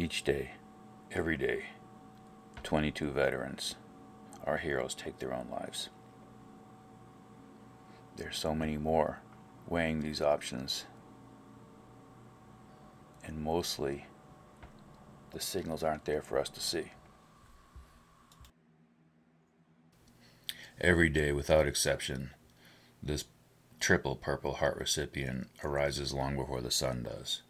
Each day, every day, 22 veterans, our heroes, take their own lives. There's so many more weighing these options, and mostly the signals aren't there for us to see. Every day, without exception, this triple Purple Heart recipient arises long before the sun does.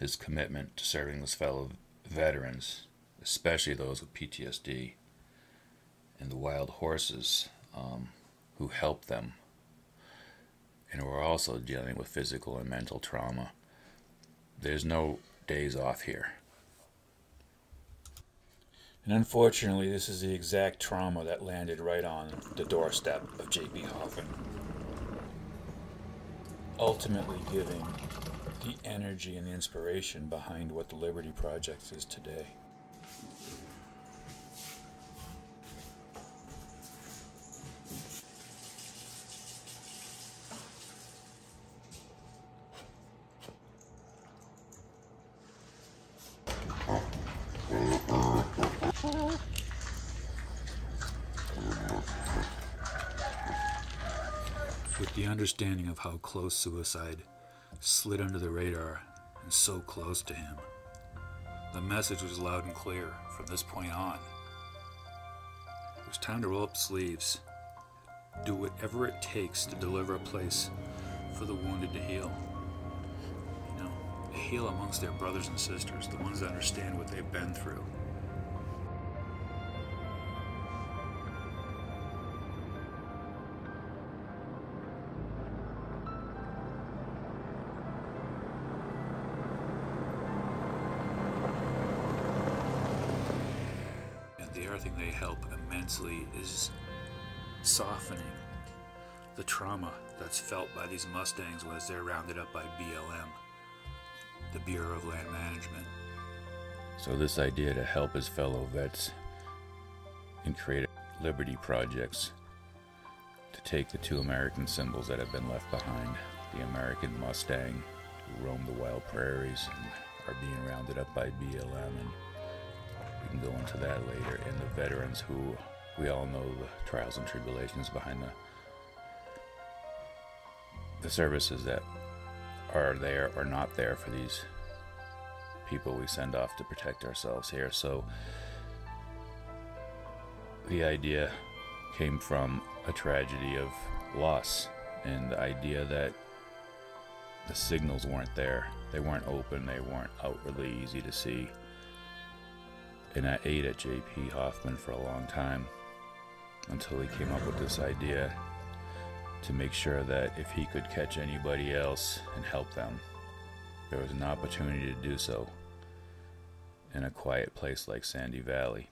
His commitment to serving his fellow veterans, especially those with PTSD, and the wild horses um, who help them, and who are also dealing with physical and mental trauma. There's no days off here. And unfortunately, this is the exact trauma that landed right on the doorstep of J.P. Hoffman. Ultimately, giving the energy and the inspiration behind what the Liberty Project is today. With the understanding of how close suicide slid under the radar and so close to him, the message was loud and clear from this point on. It was time to roll up sleeves, do whatever it takes to deliver a place for the wounded to heal. You know, heal amongst their brothers and sisters, the ones that understand what they've been through. The other thing they help immensely is softening the trauma that's felt by these Mustangs as they're rounded up by BLM, the Bureau of Land Management. So, this idea to help his fellow vets and create liberty projects to take the two American symbols that have been left behind the American Mustang, who roam the wild prairies and are being rounded up by BLM, and we can go into that later, and the veterans who we all know the trials and tribulations behind the the services that are there or not there for these people we send off to protect ourselves here. So the idea came from a tragedy of loss and the idea that the signals weren't there. They weren't open, they weren't outwardly easy to see. And I ate at JP Hoffman for a long time until he came up with this idea to make sure that if he could catch anybody else and help them, there was an opportunity to do so in a quiet place like Sandy Valley.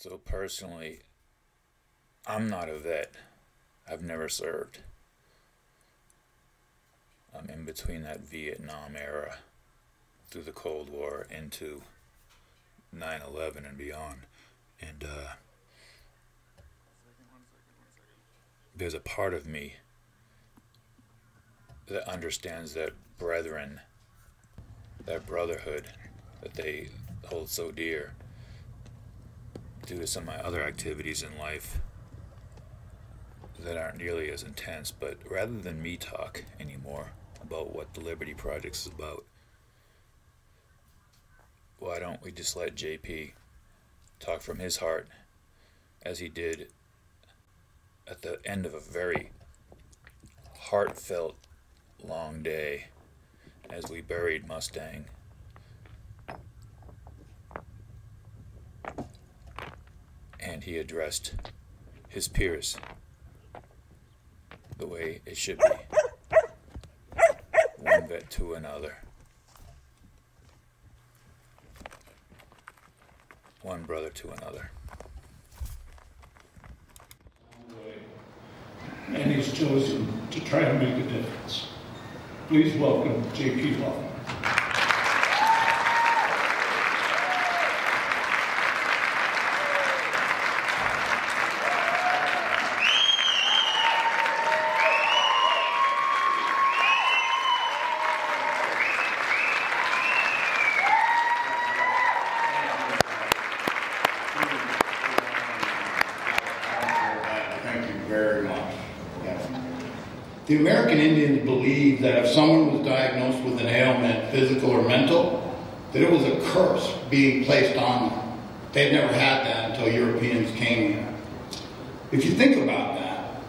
So, personally, I'm not a vet. I've never served. I'm in between that Vietnam era through the Cold War into 9 11 and beyond. And, uh, there's a part of me that understands that brethren, that brotherhood that they hold so dear due to some of my other activities in life that aren't nearly as intense. But rather than me talk anymore about what the Liberty Project is about, why don't we just let JP talk from his heart as he did at the end of a very heartfelt long day as we buried Mustang. And he addressed his peers the way it should be one vet to another, one brother to another. and he's chosen to try to make a difference. Please welcome J.P. Lawler. Thank you very much. Yes. The American Indians believed that if someone was diagnosed with an ailment, physical or mental, that it was a curse being placed on them. They'd never had that until Europeans came here. If you think about that,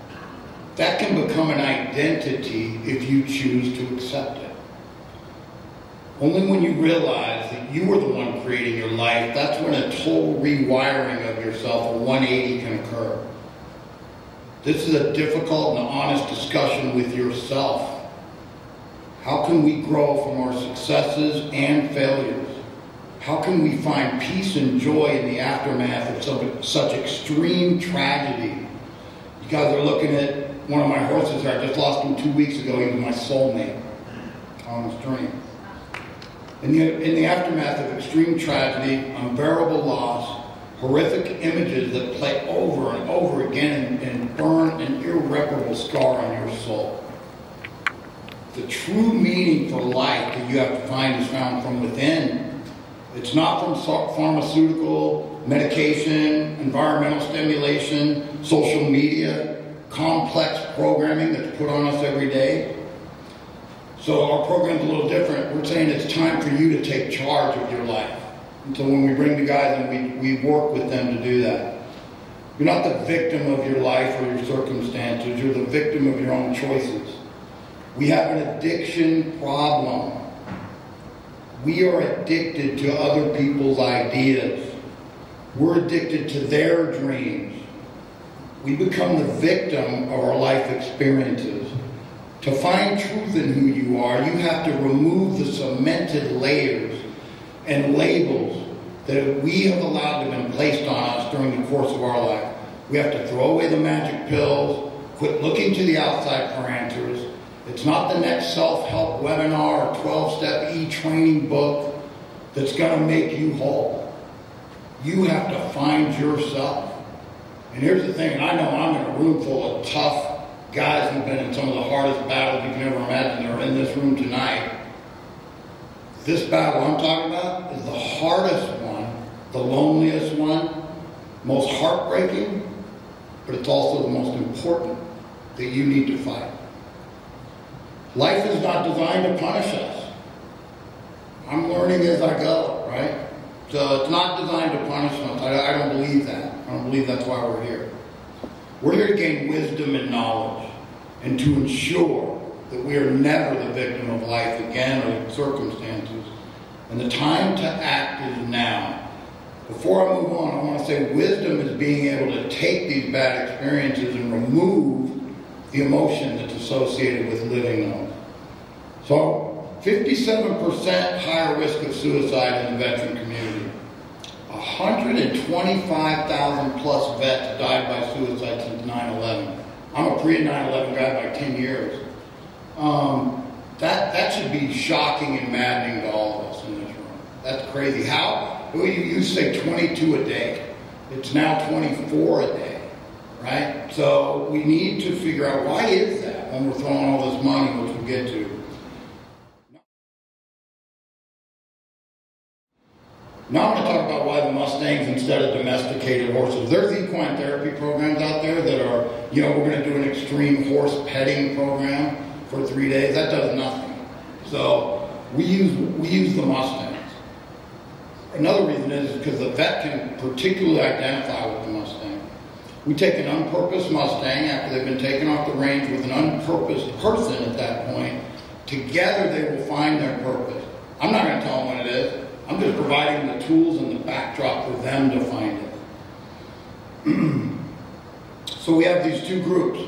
that can become an identity if you choose to accept it. Only when you realize that you were the one creating your life, that's when a total rewiring of yourself, a 180 can occur. This is a difficult and honest discussion with yourself. How can we grow from our successes and failures? How can we find peace and joy in the aftermath of some, such extreme tragedy? You guys are looking at one of my horses. I just lost him two weeks ago. He was my soulmate on the stream. In the, in the aftermath of extreme tragedy, unbearable loss, horrific images that play over and over again and, burn an irreparable scar on your soul. The true meaning for life that you have to find is found from within. It's not from pharmaceutical, medication, environmental stimulation, social media, complex programming that's put on us every day. So our program's a little different. We're saying it's time for you to take charge of your life. And so when we bring the guys in, we, we work with them to do that. You're not the victim of your life or your circumstances. You're the victim of your own choices. We have an addiction problem. We are addicted to other people's ideas. We're addicted to their dreams. We become the victim of our life experiences. To find truth in who you are, you have to remove the cemented layers and labels that we have allowed to have been placed on us during the course of our life. We have to throw away the magic pills, quit looking to the outside for answers. It's not the next self-help webinar or 12-step e-training book that's going to make you whole. You have to find yourself. And here's the thing, I know I'm in a room full of tough guys who've been in some of the hardest battles you can ever imagine. They're in this room tonight. This battle I'm talking about is the hardest one, the loneliest one, most heartbreaking, but it's also the most important that you need to fight. Life is not designed to punish us. I'm learning as I go, right? So it's not designed to punish us. I, I don't believe that. I don't believe that's why we're here. We're here to gain wisdom and knowledge and to ensure that we are never the victim of life again or circumstances. And the time to act is now. Before I move on, I want to say wisdom is being able to take these bad experiences and remove the emotion that's associated with living them. So, 57% higher risk of suicide in the veteran community. 125,000 plus vets died by suicide since 9-11. I'm a pre-9-11 guy by 10 years. Um, that, that should be shocking and maddening to all of us. That's crazy. How? Well, you used to say 22 a day. It's now 24 a day. right? So we need to figure out why is that when we're throwing all this money, which we'll get to. Now I'm going to talk about why the Mustangs instead of domesticated horses. There's equine therapy programs out there that are, you know, we're going to do an extreme horse petting program for three days. That does nothing. So we use we use the Mustangs. Another reason is because the vet can particularly identify with the Mustang. We take an unpurposed Mustang after they've been taken off the range with an unpurposed person at that point. Together they will find their purpose. I'm not going to tell them what it is. I'm just providing the tools and the backdrop for them to find it. so we have these two groups.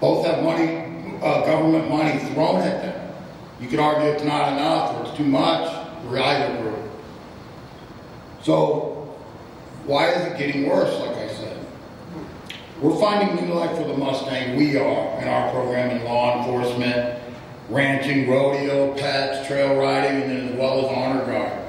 Both have money, uh, government money thrown at them. You could argue it's not enough or it's too much. We're either group. So why is it getting worse, like I said? We're finding new life for the Mustang. We are in our program in law enforcement, ranching, rodeo, pets, trail riding, and then as well as honor guard.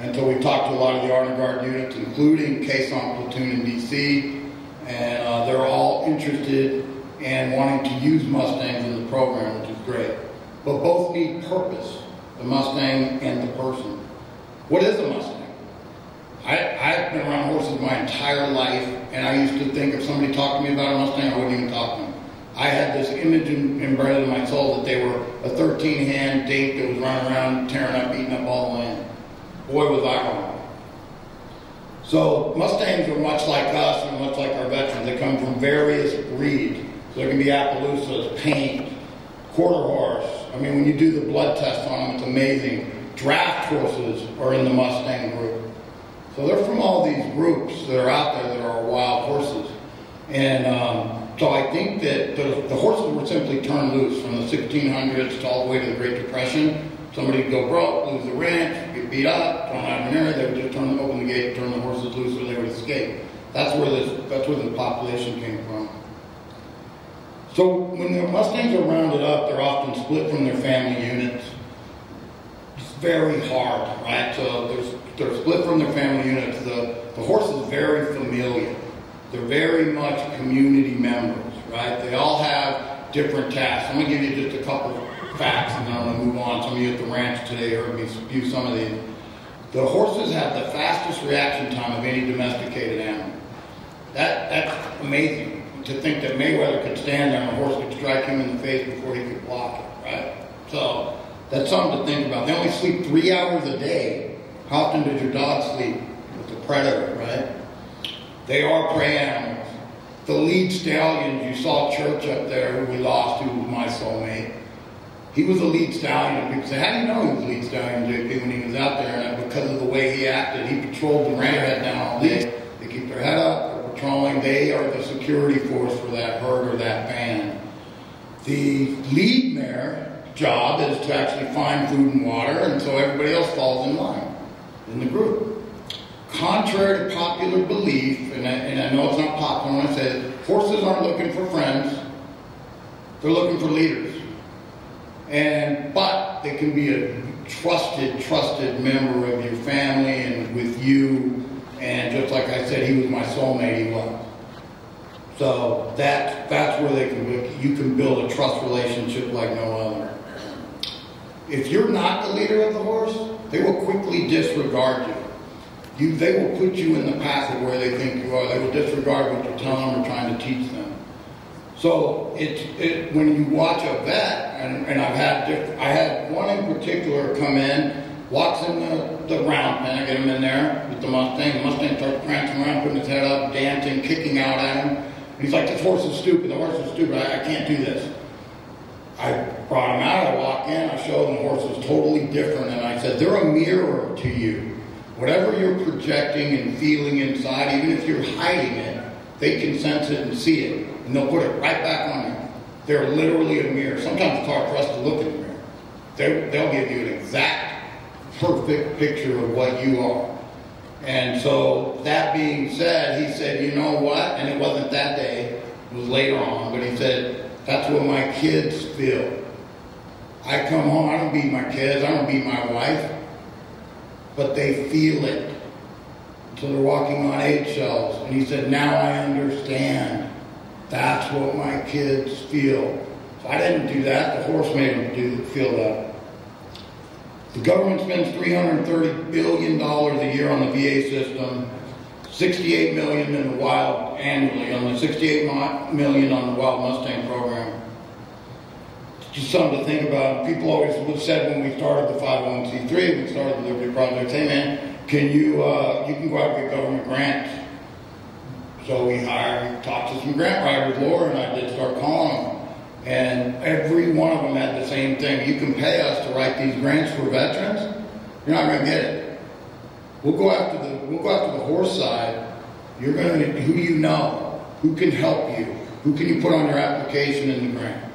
And so we've talked to a lot of the honor guard units, including Caisson Platoon in DC, and uh, they're all interested and wanting to use Mustangs in the program, which is great. But both need purpose, the Mustang and the person. What is a Mustang? I, I've been around horses my entire life, and I used to think if somebody talked to me about a Mustang, I wouldn't even talk to them. I had this image embedded in my soul that they were a 13-hand date that was running around, tearing up, eating up all the land. Boy, was I wrong. So Mustangs are much like us and much like our veterans. They come from various breeds. So there can be Appaloosas, paint, quarter horse. I mean, when you do the blood test on them, it's amazing. Draft horses are in the Mustang group. So they're from all these groups that are out there that are wild horses. And um, so I think that the, the, horses were simply turned loose from the 1600s to all the way to the Great Depression. Somebody would go broke, lose the ranch, get beat up, out of an area, they would just turn, open the gate, turn the horses loose, so they would escape. That's where this, that's where the population came from. So when the Mustangs are rounded up, they're often split from their family units. It's very hard, right? So there's they're split from their family units. The, the horse is very familiar. They're very much community members, right? They all have different tasks. I'm going to give you just a couple facts and then I'm going to move on. Some of you at the ranch today heard me spew some of these. The horses have the fastest reaction time of any domesticated animal. That, that's amazing to think that Mayweather could stand there and a horse could strike him in the face before he could block it, right? So that's something to think about. They only sleep three hours a day how often did your dog sleep with the predator, right? They are prey animals. The lead stallions, you saw Church up there, who we lost, who was my soulmate. He was a lead stallion. People say, how do you know he was a lead stallion, JP, when he was out there? And because of the way he acted, he patrolled the ranch down all day. They keep their head up, they're patrolling. They are the security force for that herd or that band. The lead mare job is to actually find food and water, and so everybody else falls in line in the group. Contrary to popular belief, and I, and I know it's not popular when I say it, horses aren't looking for friends, they're looking for leaders. And but they can be a trusted, trusted member of your family and with you. And just like I said, he was my soulmate. He was. So that that's where they can you can build a trust relationship like no other. If you're not the leader of the horse, they will quickly disregard you. you. They will put you in the path of where they think you are. They will disregard what you're telling them or trying to teach them. So it's it, when you watch a vet, and, and I've had I had one in particular come in, walks in the, the round pen, I get him in there with the Mustang. The Mustang starts prancing around, putting his head up, dancing, kicking out at him. And he's like, this horse is stupid, the horse is stupid, I, I can't do this. I brought him out, I walked in, I showed him the horse was totally different, and I said, they're a mirror to you. Whatever you're projecting and feeling inside, even if you're hiding it, they can sense it and see it, and they'll put it right back on you. They're literally a mirror. Sometimes it's hard for us to look in the mirror. They, they'll give you an exact, perfect picture of what you are. And so, that being said, he said, you know what? And it wasn't that day, it was later on, but he said, that's what my kids feel. I come home, I don't beat my kids, I don't beat my wife, but they feel it. So they're walking on eggshells. And he said, now I understand. That's what my kids feel. If I didn't do that, the horse made them do feel that. The government spends $330 billion a year on the VA system, 68 million in the wild annually, on the 68 million on the Wild Mustang program. Just something to think about. People always would said when we started the 501c3, we started the Liberty Project, hey man, can you, uh, you can go out and get government grants. So we hired, talked to some grant writers, Laura and I did start calling them. And every one of them had the same thing. You can pay us to write these grants for veterans. You're not going to get it. We'll go after the we'll go after the horse side. You're going to who do you know? Who can help you? Who can you put on your application in the grant?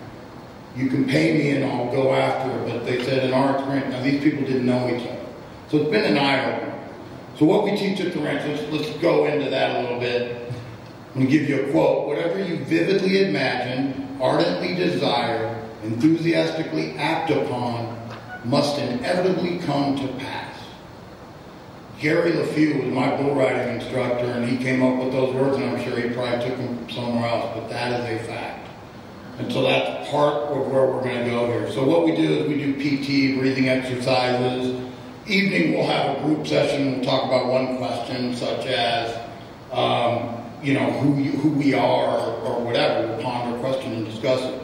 You can pay me and I'll go after it. But they said in our experience, now these people didn't know each other. So it's been an eye opener. So what we teach at the ranch, let's, let's go into that a little bit. I'm going to give you a quote. Whatever you vividly imagine, ardently desire, enthusiastically act upon, must inevitably come to pass. Gary Leffew was my bull riding instructor, and he came up with those words, and I'm sure he probably took them somewhere else, but that is a fact. And so that's part of where we're going to go here. So what we do is we do PT, breathing exercises. Evening we'll have a group session. We'll talk about one question, such as, um, you know, who, you, who we are or, or whatever. We'll ponder a question and discuss it.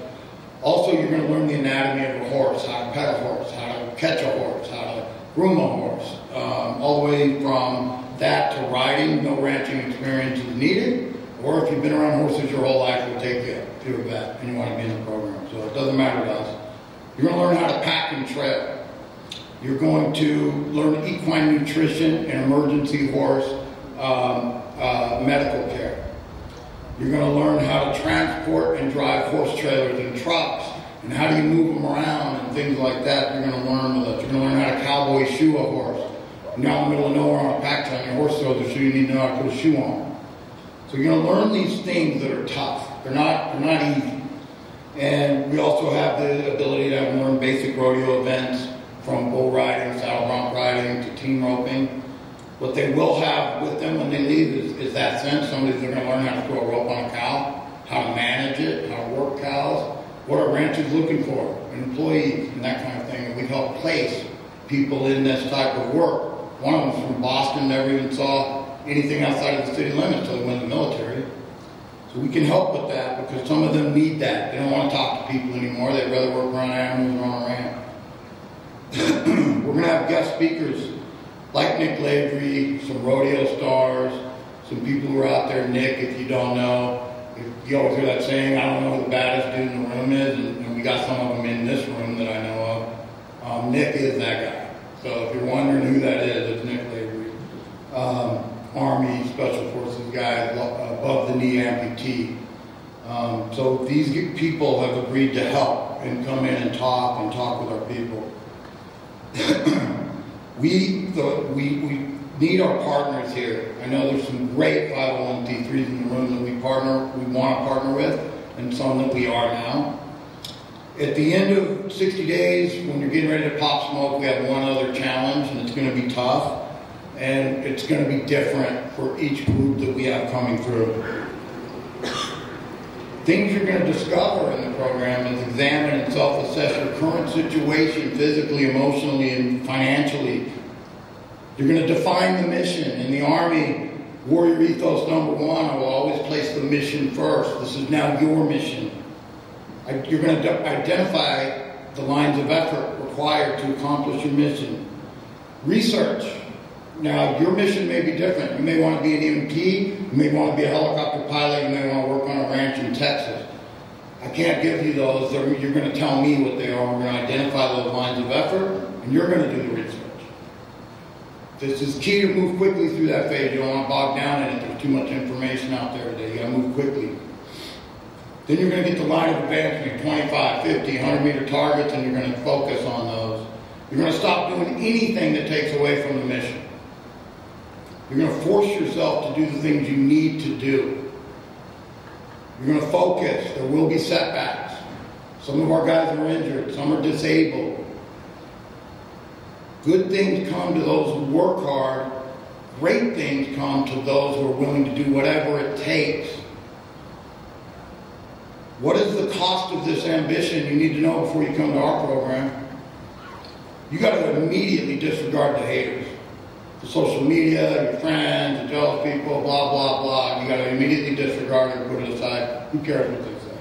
Also, you're going to learn the anatomy of a horse, how to pet a horse, how to catch a horse, how to groom a horse, um, all the way from that to riding. No ranching experience is needed. Or if you've been around horses your whole life, we'll take you to a vet and you want to be in the program. So it doesn't matter to us. You're going to learn how to pack and trail. You're going to learn equine nutrition and emergency horse um, uh, medical care. You're going to learn how to transport and drive horse trailers and trucks and how do you move them around and things like that. You're going to learn with You're going to learn how to cowboy shoe a horse. Out in the middle of nowhere on a pack trail and your horse a shoe, you need to know how to put a shoe on. So you're going to learn these things that are tough. They're not, they're not easy. And we also have the ability to have learn basic rodeo events from bull riding, saddle bronc riding to team roping. What they will have with them when they leave is, is that sense. Somebody's going to learn how to throw a rope on a cow, how to manage it, how to work cows, what a ranch is looking for, employees, and that kind of thing. And we help place people in this type of work. One of them's from Boston, never even saw anything outside of the city limits until he went in the military. So we can help with that because some of them need that. They don't want to talk to people anymore. They'd rather work around animals or on a ranch. We're going to have guest speakers like Nick Lavery, some rodeo stars, some people who are out there. Nick, if you don't know, if you always hear that saying, I don't know who the baddest dude in the room is, and, and we got some of them in this room that I know of. Um, Nick is that guy. So if you're wondering who that is, it's Nick Lavery. Um, Army Special Forces guy, above the knee amputee. Um, so these people have agreed to help and come in and talk and talk with our people. we, the, we, we need our partners here. I know there's some great 501c3s in the room that we partner, we want to partner with, and some that we are now. At the end of 60 days, when you're getting ready to pop smoke, we have one other challenge, and it's going to be tough, and it's going to be different for each group that we have coming through. Things you're going to discover in the program is examine and self-assess your current situation physically, emotionally, and financially. You're going to define the mission. In the Army, warrior ethos number one, I will always place the mission first. This is now your mission. You're going to identify the lines of effort required to accomplish your mission. Research. Now, your mission may be different. You may want to be an EMT, you may want to be a helicopter pilot, you may want to work on a ranch in Texas. I can't give you those. You're going to tell me what they are. We're going to identify those lines of effort, and you're going to do the research. This is key to move quickly through that phase. You don't want to bog down in it. There's too much information out there today. You got to move quickly. Then you're going to get the line of advancement, 25, 50, 100 meter targets, and you're going to focus on those. You're going to stop doing anything that takes away from the mission. You're going to force yourself to do the things you need to do. You're going to focus. There will be setbacks. Some of our guys are injured. Some are disabled. Good things come to those who work hard. Great things come to those who are willing to do whatever it takes. What is the cost of this ambition? You need to know before you come to our program. You got to immediately disregard the haters. The social media, your friends, the jealous people, blah, blah, blah. You got to immediately disregard it and put it aside. Who cares what they say?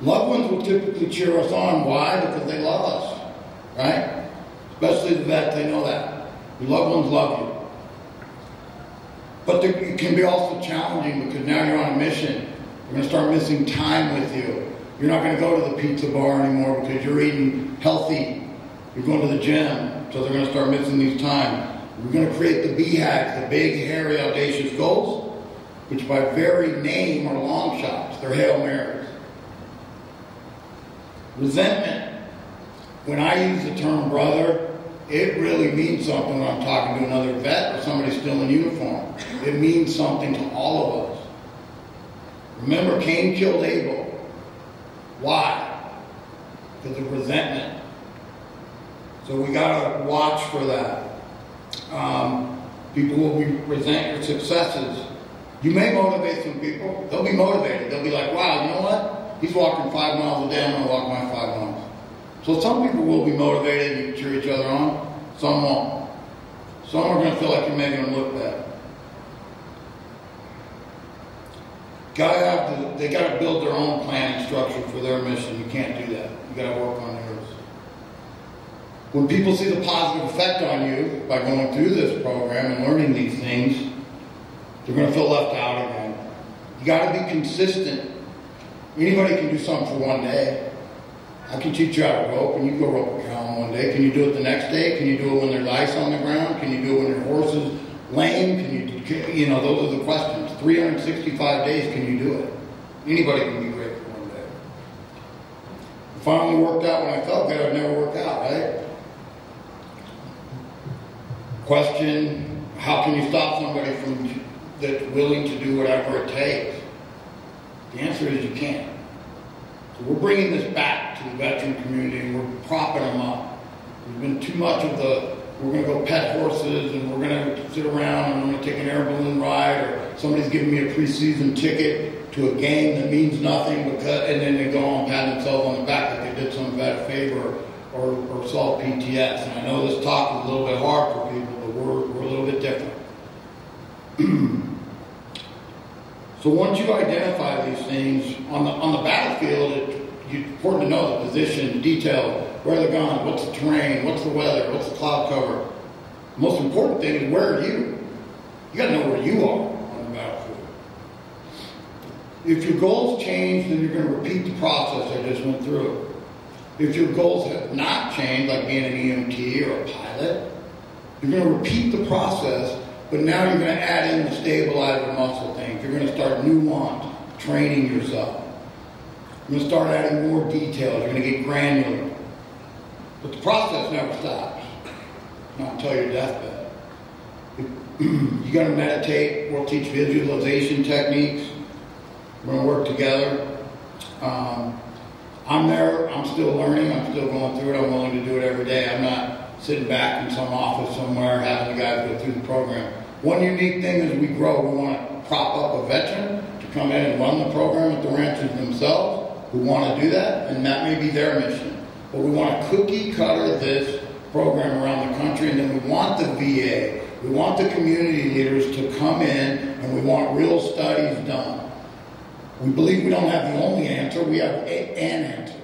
Loved ones will typically cheer us on. Why? Because they love us, right? Especially the vet, they know that. Your loved ones love you. But it can be also challenging because now you're on a mission. You're going to start missing time with you. You're not going to go to the pizza bar anymore because you're eating healthy. You're going to the gym, so they're going to start missing these time. We're going to create the BHAGs, the big, hairy, audacious goals, which by very name are long shots. They're Hail Marys. Resentment. When I use the term brother, it really means something when I'm talking to another vet or somebody still in uniform. It means something to all of us. Remember, Cain killed Abel. Why? Because of resentment. So we got to watch for that. Um, people will be, resent your successes. You may motivate some people. They'll be motivated. They'll be like, wow, you know what? He's walking five miles a day. I'm going to walk my five miles. So some people will be motivated and cheer each other on. Some won't. Some are going to feel like you're making them look bad. Gotta have they got to build their own planning structure for their mission. You can't do that. You got to work on yours. When people see the positive effect on you by going through this program and learning these things, they're going to feel left out again. You got to be consistent. Anybody can do something for one day. I can teach you how to rope, and you go rope a cow one day. Can you do it the next day? Can you do it when there's ice on the ground? Can you do it when your horse is lame? Can you, you know, those are the questions. 365 days, can you do it? Anybody can be great for one day. Finally worked out when I felt good. It never worked out, right? Question, how can you stop somebody from that's willing to do whatever it takes? The answer is you can't. So we're bringing this back to the veteran community and we're propping them up. There's been too much of the, we're going to go pet horses and we're going to sit around and I'm going to take an air balloon ride or somebody's giving me a preseason ticket to a game that means nothing because, and then they go on pat themselves on the back that they did some a favor or, or PTS. And I know this talk is a little bit hard for people, but we're, we're a little bit different. So once you identify these things on the on the battlefield, it, it's important to know the position, detail, where they're going, what's the terrain, what's the weather, what's the cloud cover. The most important thing is where are you? You got to know where you are on the battlefield. If your goals change, then you're going to repeat the process I just went through. If your goals have not changed, like being an EMT or a pilot, you're going to repeat the process but now you're going to add in the stabilizer muscle things. You're going to start nuance, training yourself. You're going to start adding more details. You're going to get granular. But the process never stops. Not until your deathbed. you got to meditate. We'll teach visualization techniques. We're to work together. Um, I'm there. I'm still learning. I'm still going through it. I'm willing to do it every day. I'm not sitting back in some office somewhere having the guys go through the program. One unique thing as we grow, we want to prop up a veteran to come in and run the program at the ranches themselves who want to do that, and that may be their mission. But we want to cookie cutter this program around the country, and then we want the VA, we want the community leaders to come in, and we want real studies done. We believe we don't have the only answer, we have a, an answer.